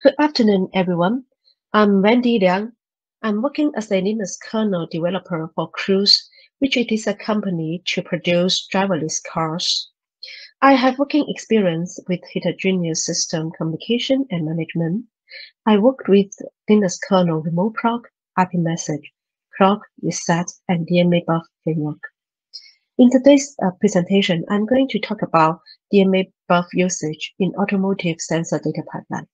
Good afternoon, everyone. I'm Wendy Liang. I'm working as a Linux kernel developer for Cruise, which it is a company to produce driverless cars. I have working experience with heterogeneous system communication and management. I worked with Linux kernel remote proc, IP message, proc, reset, and DMA buff framework. In today's uh, presentation, I'm going to talk about DMA buff usage in automotive sensor data pipeline.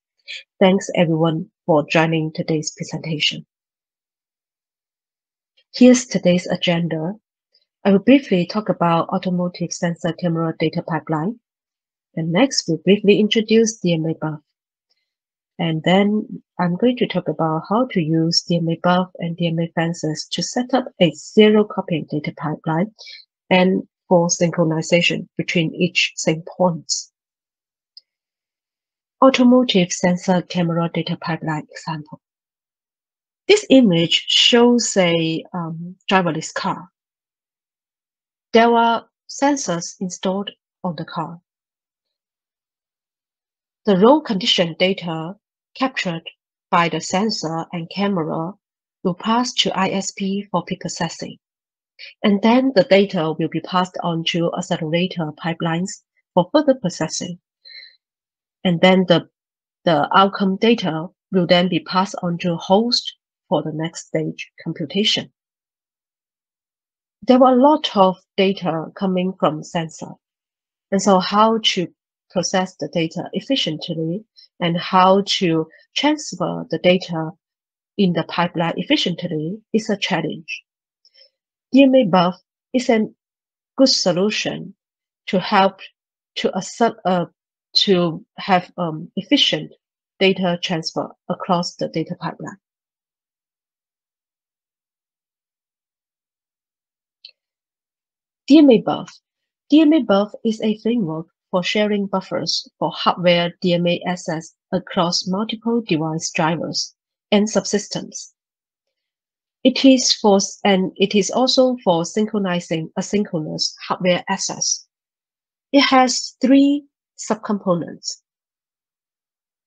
Thanks everyone for joining today's presentation. Here's today's agenda. I will briefly talk about automotive sensor camera data pipeline. And next, we'll briefly introduce DMA buff. And then I'm going to talk about how to use DMA buff and DMA fences to set up a zero copying data pipeline and for synchronization between each sync points automotive sensor camera data pipeline example. This image shows a um, driverless car. There are sensors installed on the car. The road condition data captured by the sensor and camera will pass to ISP for preprocessing. And then the data will be passed on to accelerator pipelines for further processing and then the, the outcome data will then be passed on to host for the next stage computation. There were a lot of data coming from sensor. And so how to process the data efficiently and how to transfer the data in the pipeline efficiently is a challenge. DMA buff is a good solution to help to accept, uh, to have um, efficient data transfer across the data pipeline. DMA buff. DMA buff is a framework for sharing buffers for hardware DMA access across multiple device drivers and subsystems. It is for and it is also for synchronizing asynchronous hardware access. It has three subcomponents.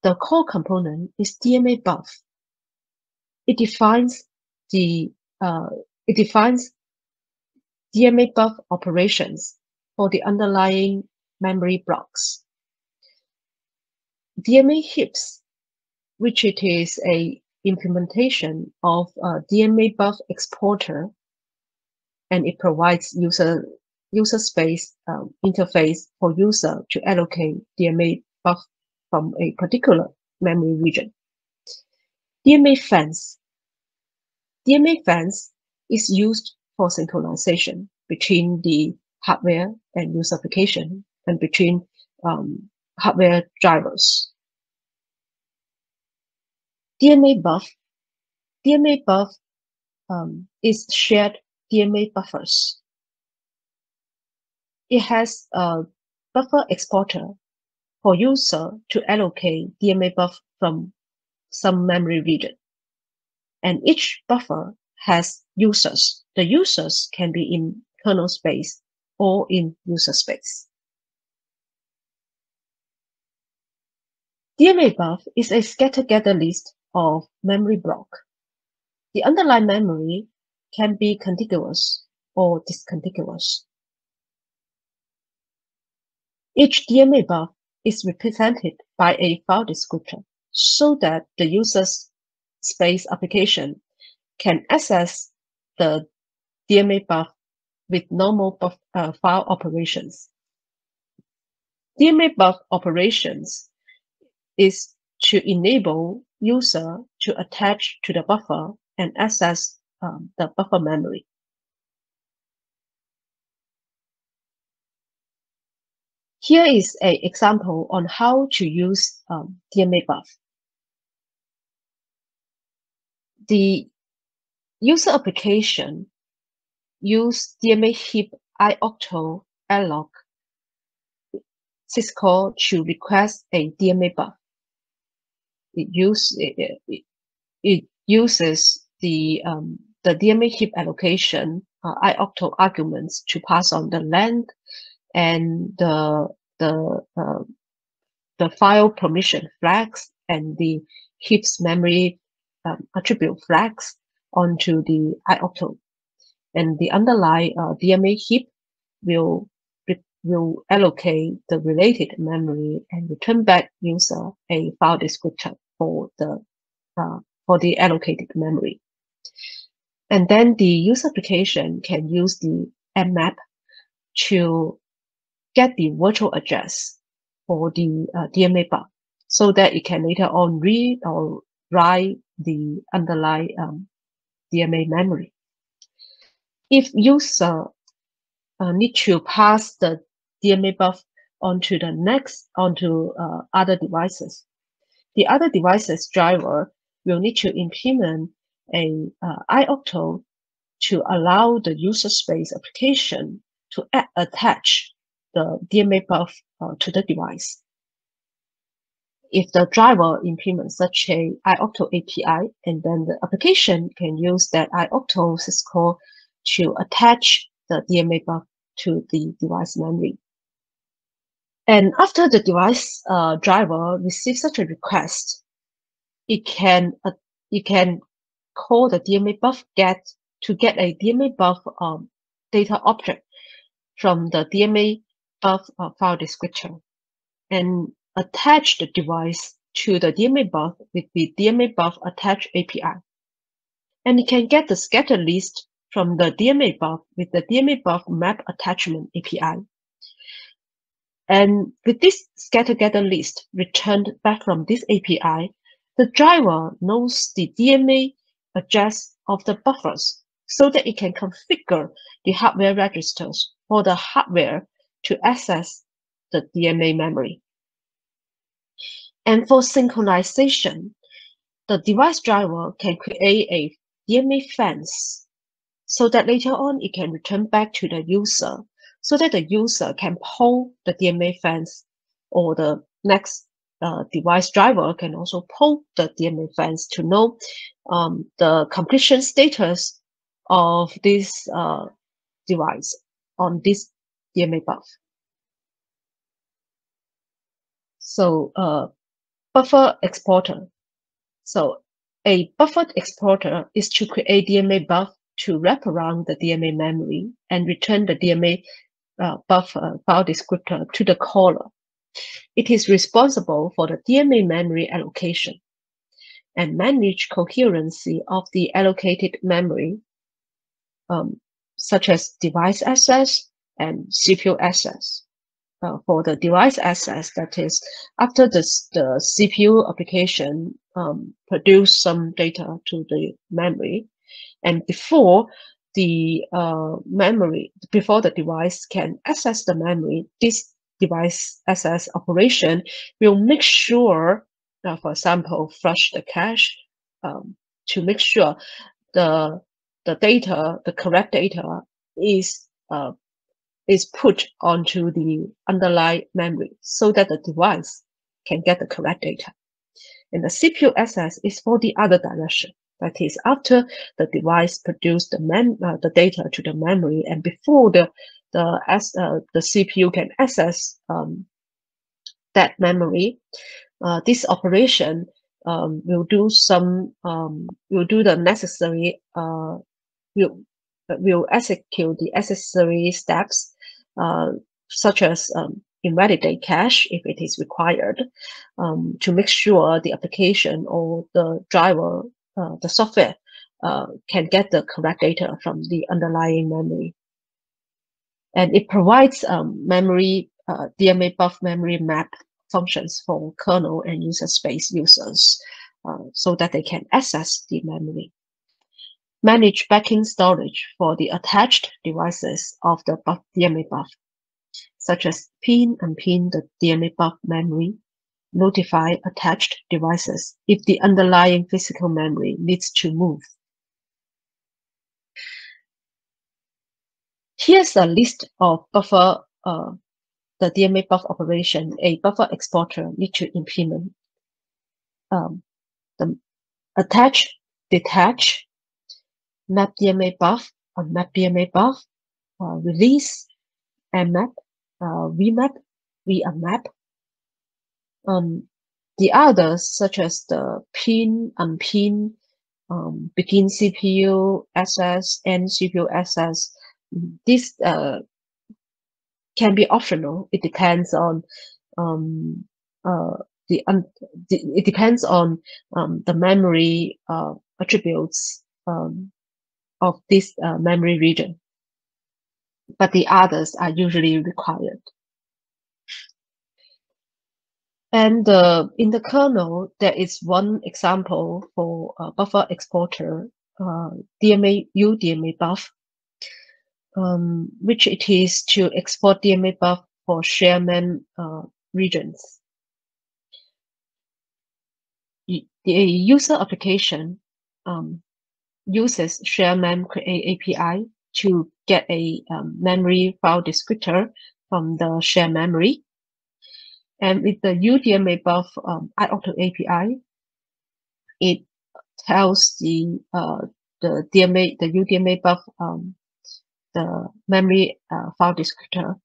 The core component is DMA buff. It defines the uh, it defines DMA buff operations for the underlying memory blocks. DMA heaps, which it is a implementation of a DMA buff exporter, and it provides user user space um, interface for user to allocate DMA buff from a particular memory region. DMA fence. DMA fence is used for synchronization between the hardware and user application and between um, hardware drivers. DMA buff. DMA buff um, is shared DMA buffers it has a buffer exporter for user to allocate DMA buff from some memory region. And each buffer has users. The users can be in kernel space or in user space. DMA buff is a scatter-gather list of memory block. The underlying memory can be contiguous or discontiguous. Each DMA buff is represented by a file descriptor so that the user's space application can access the DMA buff with normal buff, uh, file operations. DMA buff operations is to enable user to attach to the buffer and access um, the buffer memory. Here is an example on how to use um, DMA buff. The user application use DMA heap ioctl alloc syscall to request a DMA buff. It, use, it, it, it uses the, um, the DMA heap allocation uh, ioctl arguments to pass on the length and the the uh, the file permission flags and the heap's memory um, attribute flags onto the ioctl. And the underlying uh, DMA heap will will allocate the related memory and return back user a file descriptor for the uh, for the allocated memory. And then the user application can use the mmap to get the virtual address for the uh, DMA buffer so that it can later on read or write the underlying um, DMA memory. If user uh, need to pass the DMA buff onto the next onto uh, other devices, the other devices driver will need to implement a uh, ioctl to allow the user space application to attach the DMA buff uh, to the device. If the driver implements such a ioctl API, and then the application can use that ioctl syscall to attach the DMA buff to the device memory. And after the device uh, driver receives such a request, it can uh, it can call the DMA buff get to get a DMA buff um, data object from the DMA buff a file uh, descriptor and attach the device to the DMA buff with the DMA buff attach API. And you can get the scatter list from the DMA buff with the DMA buff map attachment API. And with this scatter gather list returned back from this API, the driver knows the DMA address of the buffers so that it can configure the hardware registers for the hardware to access the DMA memory. And for synchronization, the device driver can create a DMA fence so that later on it can return back to the user so that the user can pull the DMA fence or the next uh, device driver can also pull the DMA fence to know um, the completion status of this uh, device on this DMA buff. So uh, buffer exporter. So a buffered exporter is to create DMA buff to wrap around the DMA memory and return the DMA uh, buffer file descriptor to the caller. It is responsible for the DMA memory allocation and manage coherency of the allocated memory, um, such as device access and CPU access. Uh, for the device access, that is, after the, the CPU application um, produce some data to the memory, and before the uh, memory before the device can access the memory, this device access operation will make sure, uh, for example, flush the cache um, to make sure the the data, the correct data, is uh, is put onto the underlying memory so that the device can get the correct data. And the CPU access is for the other direction. That is, after the device produced the, mem uh, the data to the memory and before the the, uh, the CPU can access um, that memory, uh, this operation um, will do some um, will do the necessary uh, will will execute the necessary steps such as um, invalidate cache if it is required um, to make sure the application or the driver uh, the software uh, can get the correct data from the underlying memory. And it provides um, memory, uh, DMA buff memory map functions for kernel and user space users uh, so that they can access the memory. Manage backing storage for the attached devices of the DMA buff, such as pin and pin the DMA buff memory notify attached devices if the underlying physical memory needs to move. Here's a list of buffer, uh, the DMA buff operation a buffer exporter need to implement. Um, the attach, detach, map DMA buff, or map DMA buff, uh, release, mmap, uh, vmap, um, the others, such as the pin, unpin, um, begin CPU access, and CPU access, this uh, can be optional. It depends on um, uh, the, um, the, it depends on um, the memory uh, attributes um, of this uh, memory region, but the others are usually required. And uh, in the kernel, there is one example for buffer exporter, uh, DMA UDMA buff, um, which it is to export DMA buff for share mem uh, regions. The user application um, uses share mem create API to get a um, memory file descriptor from the share memory. And with the UDMA buff um, ioctl API, it tells the uh, the DMA the UDMA buff um, the memory uh, file descriptor,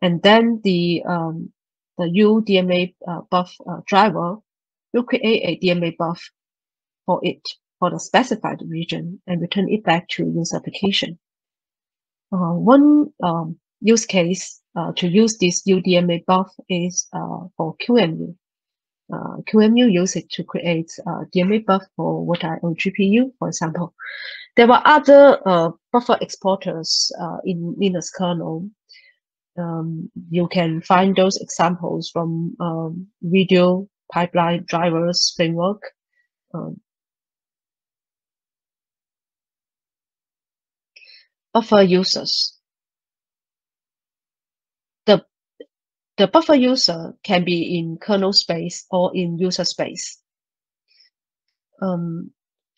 and then the um, the UDMA uh, buff uh, driver will create a DMA buff for it for the specified region and return it back to user application. Uh, one um, use case uh, to use this UDMA buff is uh, for QEMU. Uh, QEMU use it to create uh, DMA buff for what I GPU, for example. There were other uh, buffer exporters in Linux kernel. Um, you can find those examples from um, video pipeline drivers framework. Um, buffer users. The the buffer user can be in kernel space or in user space. Um,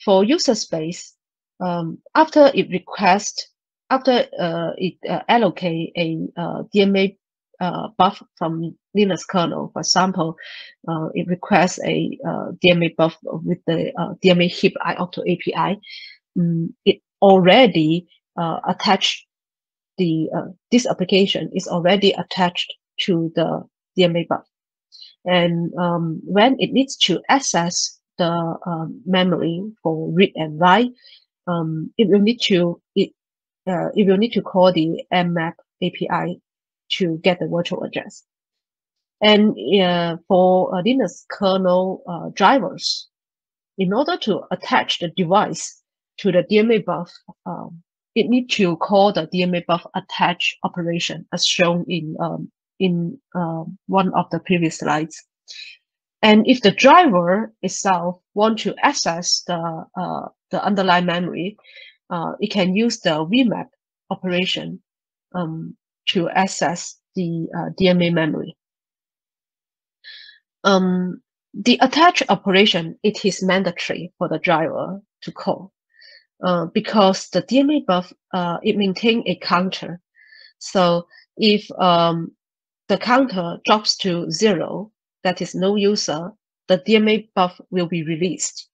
for user space, um, after it requests, after uh, it uh, allocate a uh, DMA uh, buff from Linux kernel, for example, uh, it requests a uh, DMA buff with the DMA heap ioctl API. Um, it already attached the this application is already attached to the DMA buff. And um, when it needs to access the um, memory for read and write, um, it will need to it uh, it will need to call the mmap API to get the virtual address. And uh, for uh, Linux kernel uh, drivers, in order to attach the device to the DMA buff, um, it needs to call the DMA buff attach operation as shown in um, in uh, one of the previous slides. And if the driver itself want to access the, uh, the underlying memory, uh, it can use the vmap operation um, to access the uh, DMA memory. Um, the attach operation, it is mandatory for the driver to call uh, because the DMA buff, uh, it maintain a counter. So if um, the counter drops to zero, that is no user, the DMA buff will be released.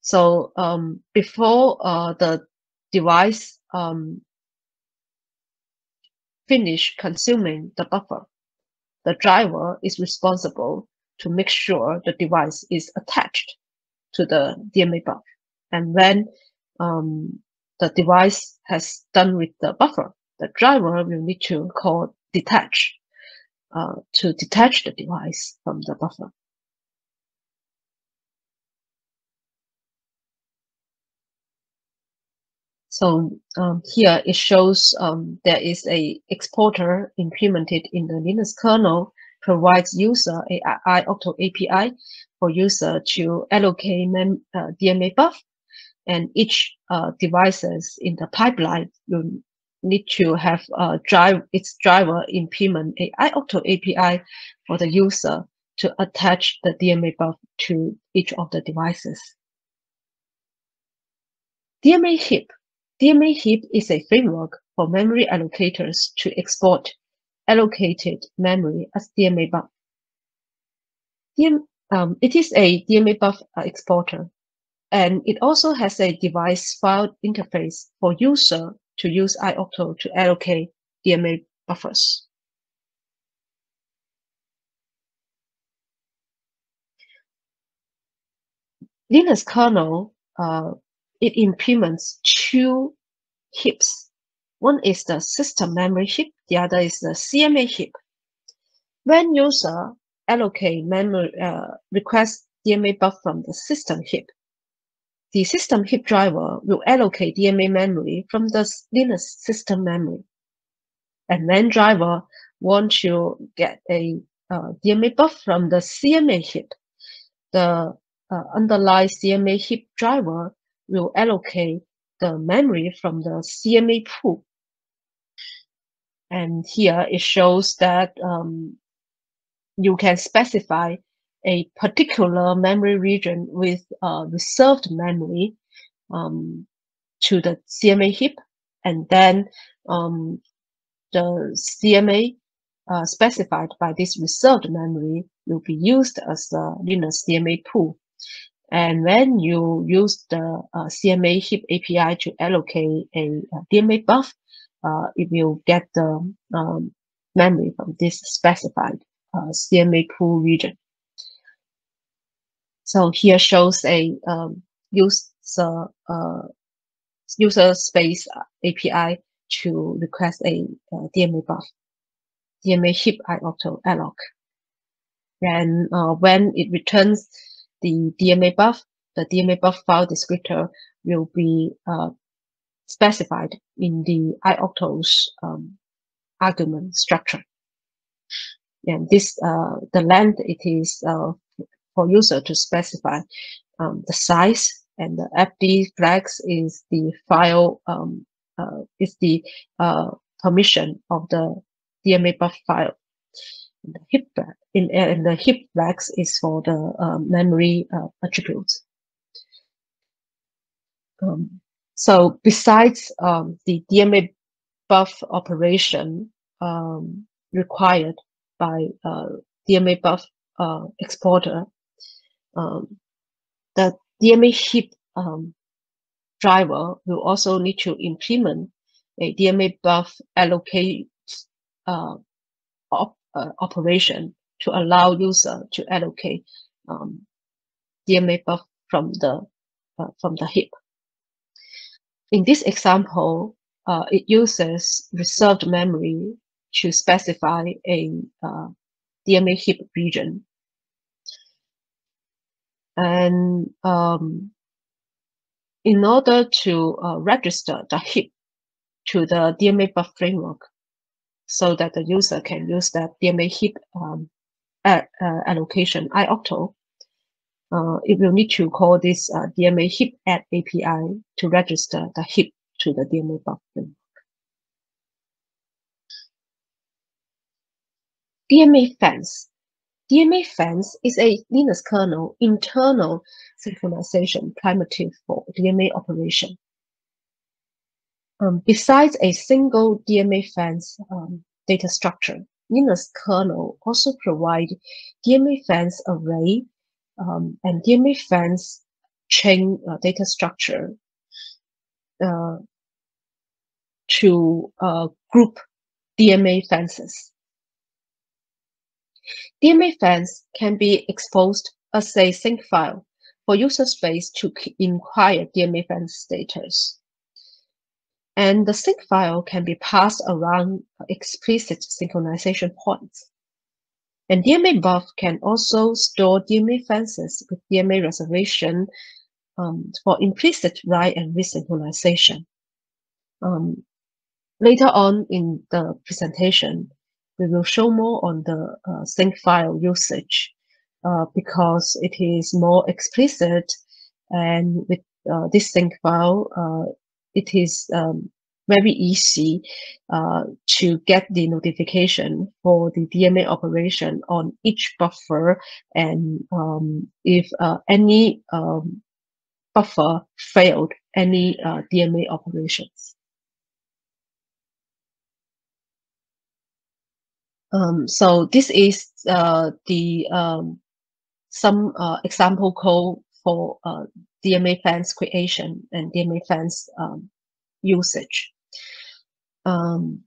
So um, before uh, the device um, finish consuming the buffer, the driver is responsible to make sure the device is attached to the DMA buff. And when um, the device has done with the buffer, the driver will need to call detach uh, to detach the device from the buffer. So um, here it shows um, there is a exporter implemented in the Linux kernel provides user a ioctl API for user to allocate mem uh, DMA buff and each uh, devices in the pipeline will need to have a drive its driver implement a ioctl API for the user to attach the DMA buff to each of the devices. DMA heap. DMA heap is a framework for memory allocators to export allocated memory as DMA buff. DM, um, it is a DMA buff uh, exporter, and it also has a device file interface for user to use ioctl to allocate DMA buffers. Linux kernel, uh, it implements two heaps. One is the system memory heap, the other is the CMA heap. When user allocate memory uh, request DMA buff from the system heap, the system heap driver will allocate DMA memory from the Linux system memory. And when driver wants to get a uh, DMA buff from the CMA heap, the uh, underlying CMA heap driver will allocate the memory from the CMA pool. And here it shows that um, you can specify a particular memory region with uh, reserved memory um, to the CMA heap, and then um, the CMA uh, specified by this reserved memory will be used as the Linux CMA pool. And when you use the uh, CMA heap API to allocate a, a DMA buff, uh, it will get the um, memory from this specified uh, CMA pool region. So here shows a um, user uh, user space API to request a uh, DMA buff, DMA heap ioctl alloc. And uh, when it returns the DMA buff, the DMA buff file descriptor will be uh, specified in the ioctl's um, argument structure. And this, uh, the length, it is uh, for user to specify um, the size and the FD flags is the file, um, uh, is the uh, permission of the DMA buff file. The heap in, in the heap flags is for the uh, memory attributes. Um, so besides um, the DMA buff operation um, required by uh, DMA buff uh, exporter, um, the DMA heap um, driver will also need to implement a DMA buff allocate uh, op, uh, operation to allow user to allocate um, DMA buff from the uh, from the heap. In this example, uh, it uses reserved memory to specify a uh, DMA heap region. And um, in order to uh, register the heap to the DMA buff framework so that the user can use that DMA heap um, at, uh, allocation ioctl, uh, it will need to call this uh, DMA heap add API to register the heap to the DMA buff framework. DMA fence. DMA fence is a Linux kernel internal synchronization primitive for DMA operation. Um, besides a single DMA fence um, data structure, Linux kernel also provide DMA fence array um, and DMA fence chain uh, data structure uh, to uh, group DMA fences. DMA fence can be exposed as a sync file for user space to inquire DMA fence status. And the sync file can be passed around explicit synchronization points. And DMA buff can also store DMA fences with DMA reservation um, for implicit write and read synchronization. Um, later on in the presentation, we will show more on the uh, sync file usage uh, because it is more explicit and with uh, this sync file, uh, it is um, very easy uh, to get the notification for the DMA operation on each buffer and um, if uh, any um, buffer failed any DMA operations. Um, so this is uh, the um, some uh, example code for uh, DMA fence creation and DMA fence um, usage. Um,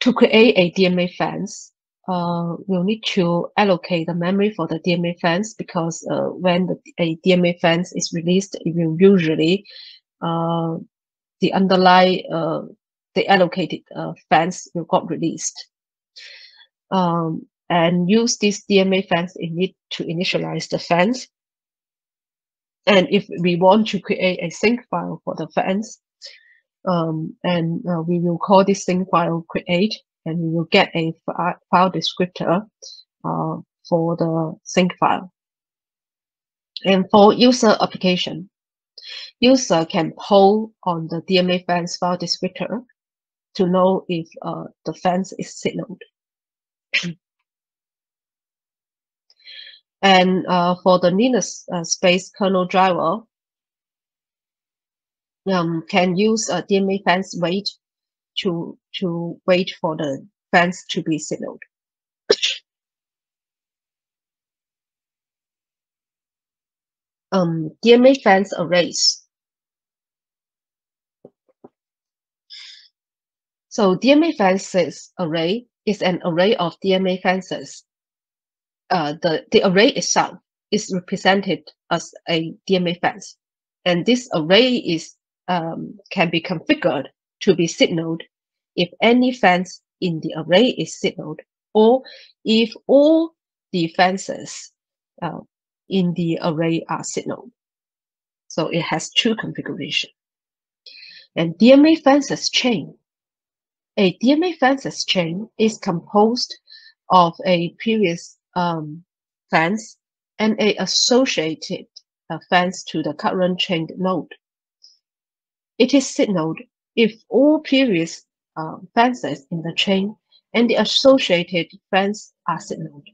to create a DMA fence, uh, we'll need to allocate the memory for the DMA fence because uh, when the, a DMA fence is released, it will usually uh, the underlying the allocated fence will got released. Um, and use this DMA fence in it to initialize the fence. And if we want to create a sync file for the fence, um, and uh, we will call this sync file create, and we will get a file descriptor uh, for the sync file. And for user application, user can poll on the DMA fence file descriptor to know if uh, the fence is signaled. And uh, for the Linux uh, space kernel driver, um, can use a DMA fence wait to to wait for the fence to be signaled. um, DMA fence arrays. So DMA fences array is an array of DMA fences uh, the, the array itself is represented as a DMA fence. And this array is um, can be configured to be signaled if any fence in the array is signaled or if all the fences uh, in the array are signaled. So it has two configuration. And DMA fences chain. A DMA fences chain is composed of a previous um, fence and a associated uh, fence to the current chained node. It is signaled if all previous uh, fences in the chain and the associated fence are signaled.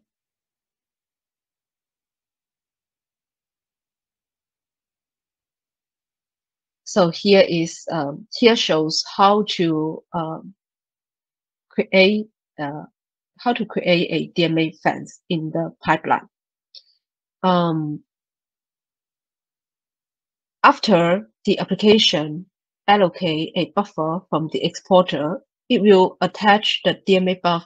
So here is um, here shows how to um, create uh, how to create a DMA fence in the pipeline. Um, after the application allocate a buffer from the exporter, it will attach the DMA buff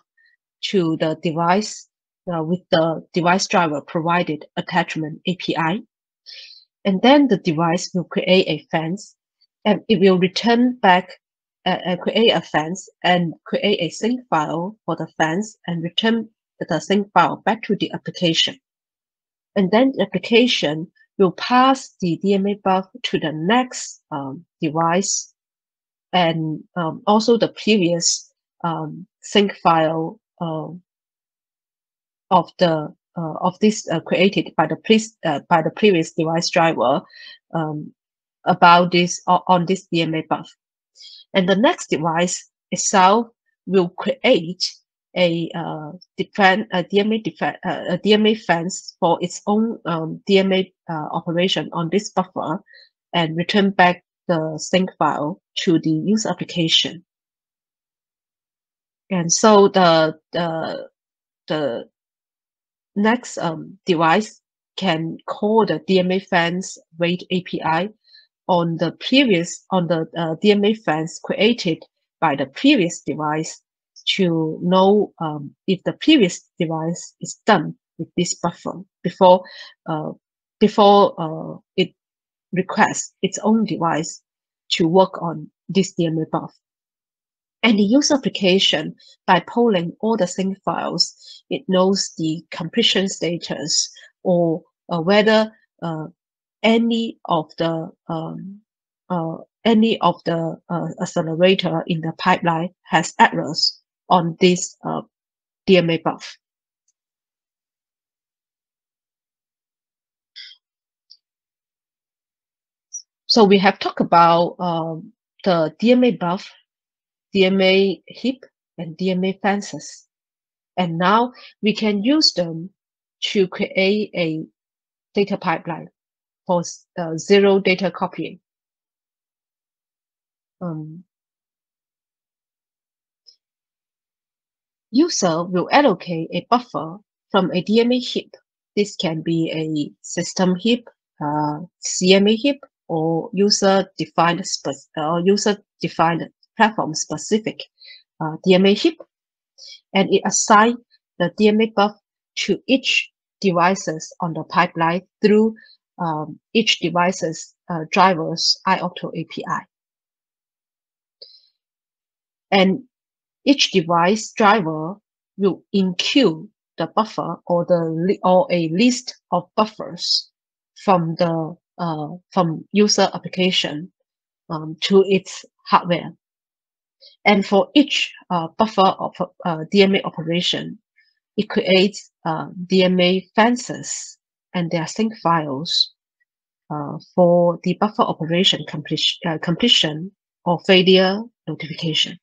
to the device uh, with the device driver provided attachment API. And then the device will create a fence and it will return back uh, create a fence and create a sync file for the fence and return the sync file back to the application. And then the application will pass the DMA buff to the next um, device and um, also the previous um, sync file uh, of the uh, of this uh, created by the pre uh, by the previous device driver um, about this on this DMA buff. And the next device itself will create a, uh, a DMA uh, a DMA fence for its own um, DMA uh, operation on this buffer and return back the sync file to the user application. And so the the, the next um, device can call the DMA fence wait API on the previous on the uh, DMA fence created by the previous device to know um, if the previous device is done with this buffer before uh, before uh, it requests its own device to work on this DMA buff. And the user application, by polling all the sync files, it knows the completion status or uh, whether uh, any of the um, uh, any of the uh, accelerator in the pipeline has errors on this uh, DMA buff. So we have talked about um, the DMA buff, DMA heap, and DMA fences. And now we can use them to create a data pipeline for uh, zero data copying. Um, user will allocate a buffer from a DMA heap. This can be a system heap, uh, CMA heap, or user-defined or user-defined platform-specific uh, DMA heap, and it assign the DMA buff to each devices on the pipeline through um, each device's uh, driver's ioctl API. And each device driver will enqueue the buffer or the or a list of buffers from the uh, from user application um, to its hardware. And for each uh, buffer of uh, DMA operation, it creates uh, DMA fences and their sync files uh, for the buffer operation completion, uh, completion or failure notification.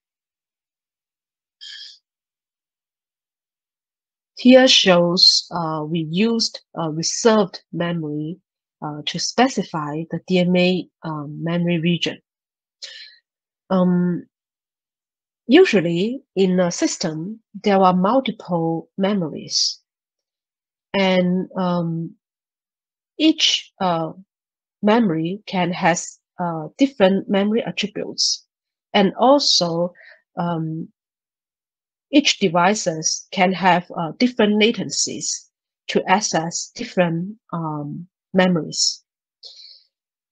Here shows uh, we used reserved memory uh, to specify the DMA um, memory region. Um, usually in a system, there are multiple memories and um, each uh, memory can has uh, different memory attributes and also um, each devices can have uh, different latencies to access different um, memories.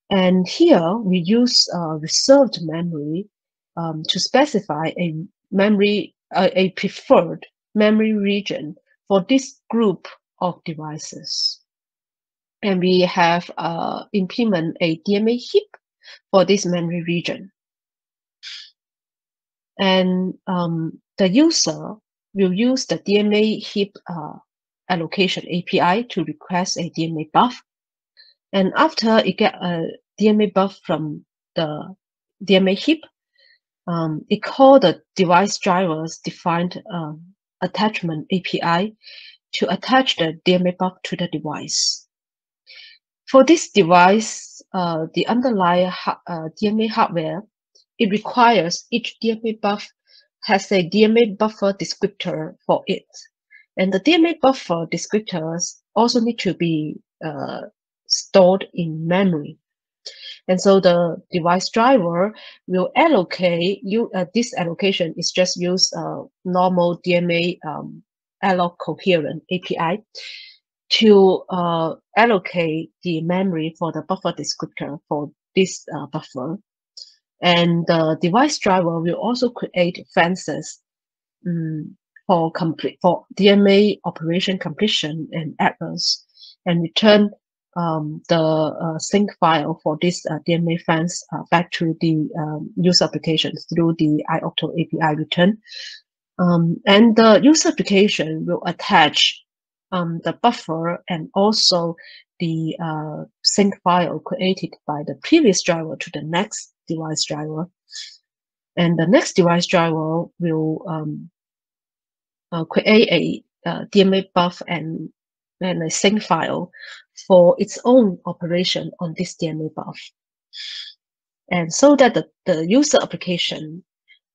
And here we use uh, reserved memory um, to specify a memory, uh, a preferred memory region for this group of devices. And we have uh, implement a DMA heap for this memory region. And um, the user will use the DMA heap uh, allocation API to request a DMA buff and after it get a DMA buff from the DMA heap, um, it called the device drivers defined um, attachment API to attach the DMA buff to the device. For this device, uh, the underlying uh, DMA hardware, it requires each DMA buff has a DMA buffer descriptor for it. And the DMA buffer descriptors also need to be uh, stored in memory. And so the device driver will allocate you. Uh, this allocation is just use uh, normal DMA um, alloc coherent API to uh, allocate the memory for the buffer descriptor for this uh, buffer. And the device driver will also create fences um, for complete for DMA operation completion and errors and return um, the uh, sync file for this uh, DMA fence uh, back to the um, user application through the ioctl API return. Um, and the user application will attach um, the buffer and also the uh, sync file created by the previous driver to the next device driver. And the next device driver will um, uh, create a uh, DMA buff and and a sync file for its own operation on this DMA buff. And so that the, the user application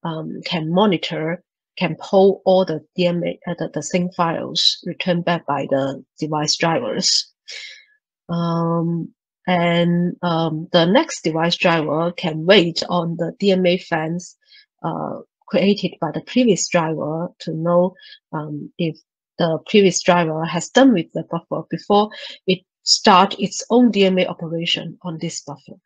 um, can monitor, can pull all the DMA, uh, the, the sync files returned back by the device drivers. Um, and um, the next device driver can wait on the DMA fence uh, created by the previous driver to know um, if the previous driver has done with the buffer before it start its own DMA operation on this buffer.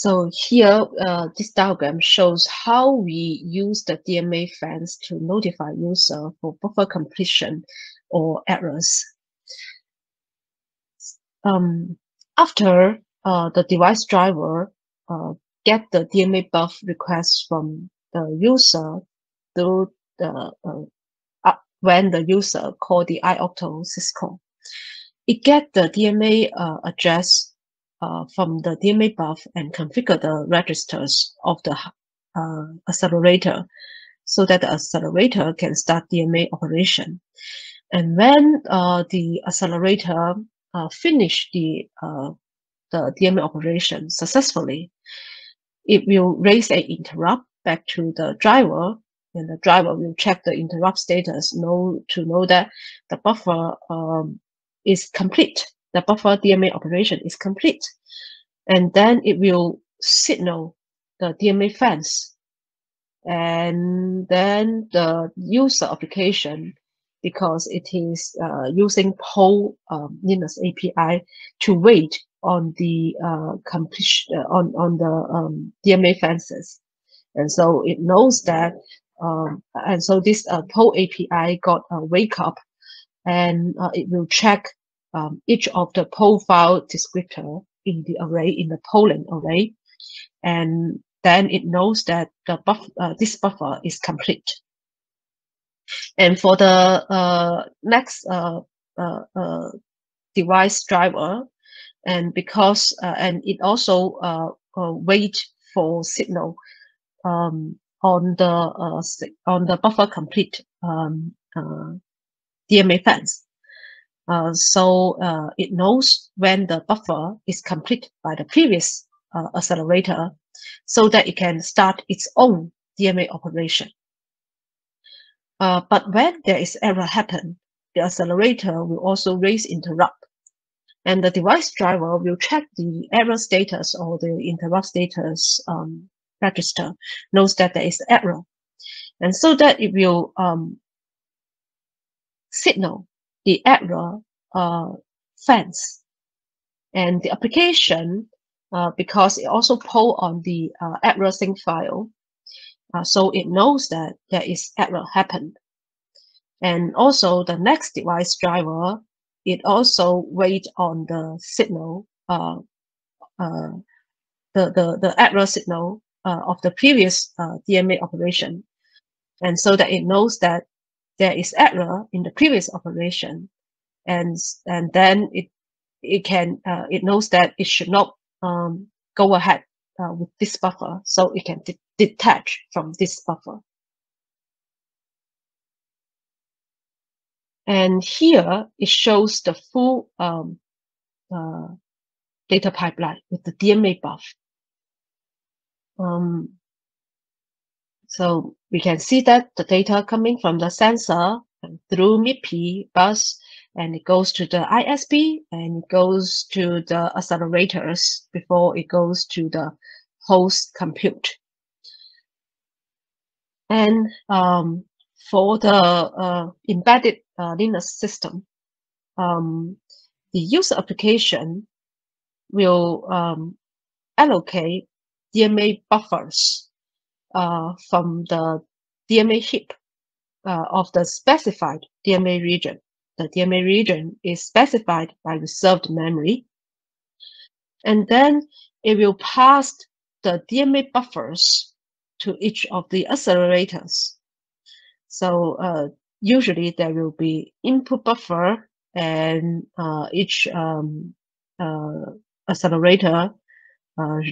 So here, uh, this diagram shows how we use the DMA fence to notify user for buffer completion or errors. Um, after uh, the device driver uh, get the DMA buff request from the user through the uh, when the user call the ioctl syscall. It get the DMA uh, address uh, from the DMA buff and configure the registers of the uh, accelerator so that the accelerator can start DMA operation. And when uh, the accelerator uh, finish the uh, the DMA operation successfully, it will raise an interrupt back to the driver and the driver will check the interrupt status know to know that the buffer um, is complete. The buffer DMA operation is complete. And then it will signal the DMA fence. And then the user application, because it is uh, using poll um, Linux API to wait on the uh, completion uh, on on the um, DMA fences, and so it knows that, um, and so this uh, POE API got a wake up, and uh, it will check um, each of the POE file descriptor in the array in the polling array, and then it knows that the buff uh, this buffer is complete. And for the uh, next uh, uh, uh device driver, and because uh, and it also wait for signal um, on the on the buffer complete um, DMA fence. Uh, so uh, it knows when the buffer is complete by the previous uh, accelerator so that it can start its own DMA operation. Uh, but when there is error happen, the accelerator will also raise interrupt and the device driver will check the error status or the interrupt status um, register, knows that there is error. And so that it will um, signal the error uh, fence. And the application, uh, because it also pull on the uh, error sync file, uh, so it knows that there is error happened. And also the next device driver, it also wait on the signal, uh, uh, the, the, the error signal uh, of the previous uh, DMA operation. And so that it knows that there is error in the previous operation and and then it it can uh, it knows that it should not um, go ahead uh, with this buffer so it can de detach from this buffer. And here it shows the full um, uh, data pipeline with the DMA buf. Um, so we can see that the data coming from the sensor through MIPI bus and it goes to the ISP and it goes to the accelerators before it goes to the host compute. And um, for the uh, embedded uh, Linux system, um, the user application will um, allocate DMA buffers uh, from the DMA heap uh, of the specified DMA region. The DMA region is specified by reserved memory. And then it will pass the DMA buffers to each of the accelerators. So uh, usually there will be input buffer and uh, each um, uh, accelerator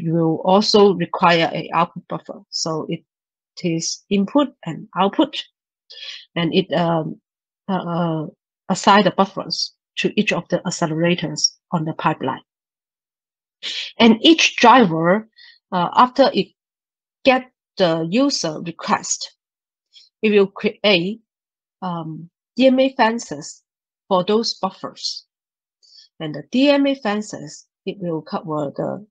will also require a output buffer. So it is input and output and it um, uh, uh, the buffers to each of the accelerators on the pipeline. And each driver, uh, after it get the user request, it will create um, DMA fences for those buffers. And the DMA fences, it will cover the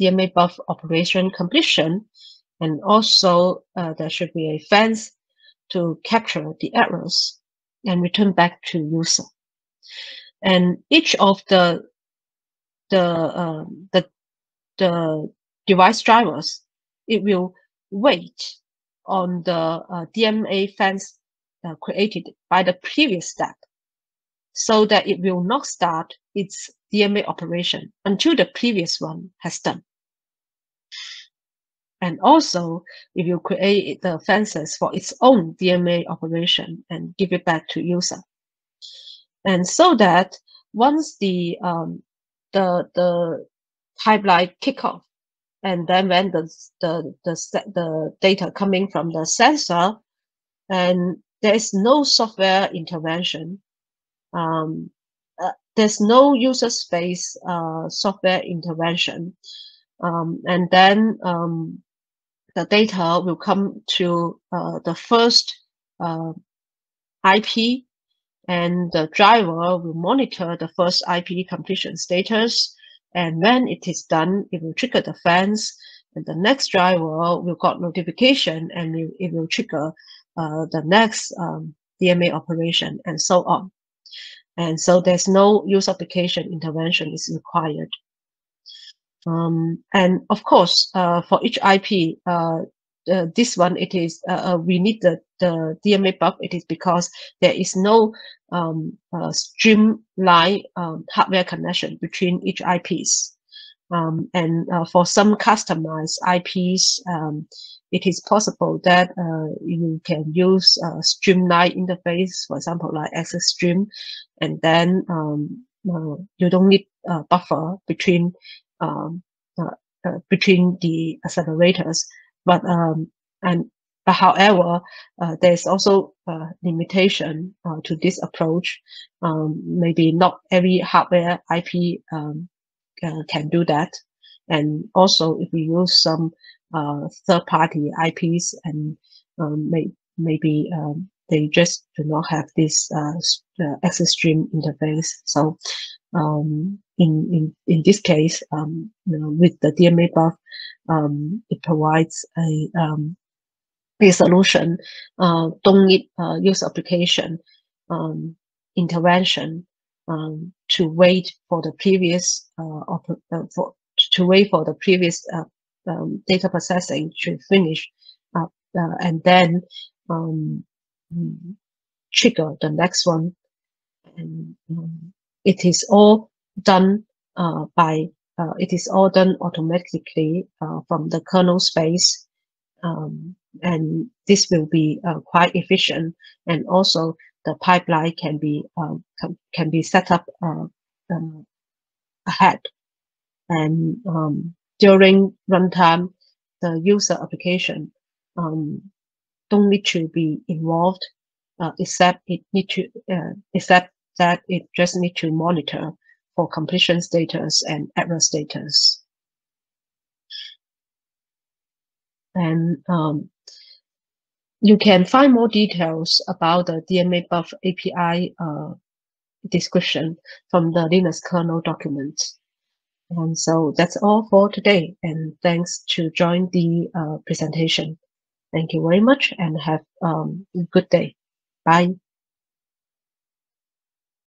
DMA buf operation completion. And also uh, there should be a fence to capture the errors and return back to user. And each of the the um, the the device drivers, it will wait on the uh, DMA fence uh, created by the previous step, so that it will not start its DMA operation until the previous one has done. And also, if you create the fences for its own DMA operation and give it back to user. And so that once the um, the the pipeline kick off, and then when the the the the data coming from the sensor, and there is no software intervention, um, there's no user space uh, software intervention, um, and then um, the data will come to uh, the first uh, IP and the driver will monitor the first IP completion status. And when it is done, it will trigger the fence And the next driver will got notification and it, it will trigger uh, the next um, DMA operation and so on. And so there's no use application intervention is required. Um, and of course, uh, for each IP, uh, uh, this one, it is, uh, uh, we need the, the DMA buf. It is because there is no um, uh, streamline um, hardware connection between each IPs. Um, and for some customized IPs, um, it is possible that you can use a streamline interface, for example, like AXI stream, and then um, you don't need a buffer between um, uh, uh, between the accelerators. But um, and but however, uh, there's also a limitation uh, to this approach. Um, maybe not every hardware IP um, uh, can do that. And also, if we use some uh, third-party IPs, and um, may, maybe um, they just do not have this AXI stream interface. So um, in, in, in this case, um, you know, with the DMA buf, um, it provides a, um, a solution, uh, don't need uh, use application intervention to wait for the previous uh, uh, for to wait for the previous uh, um, data processing to finish, uh, uh, and then um, trigger the next one. And um, it is all done uh, by, uh, it is all done automatically uh, from the kernel space. Um, and this will be uh, quite efficient. And also the pipeline can be, um, can be set up uh, um, ahead. And during runtime, the user application um, don't need to be involved, uh, except it need to, except that it just need to monitor for completion status and error status. And um, you can find more details about the DMA buf API uh, description from the Linux kernel documents. And so that's all for today. And thanks to join the uh, presentation. Thank you very much and have um, a good day. Bye.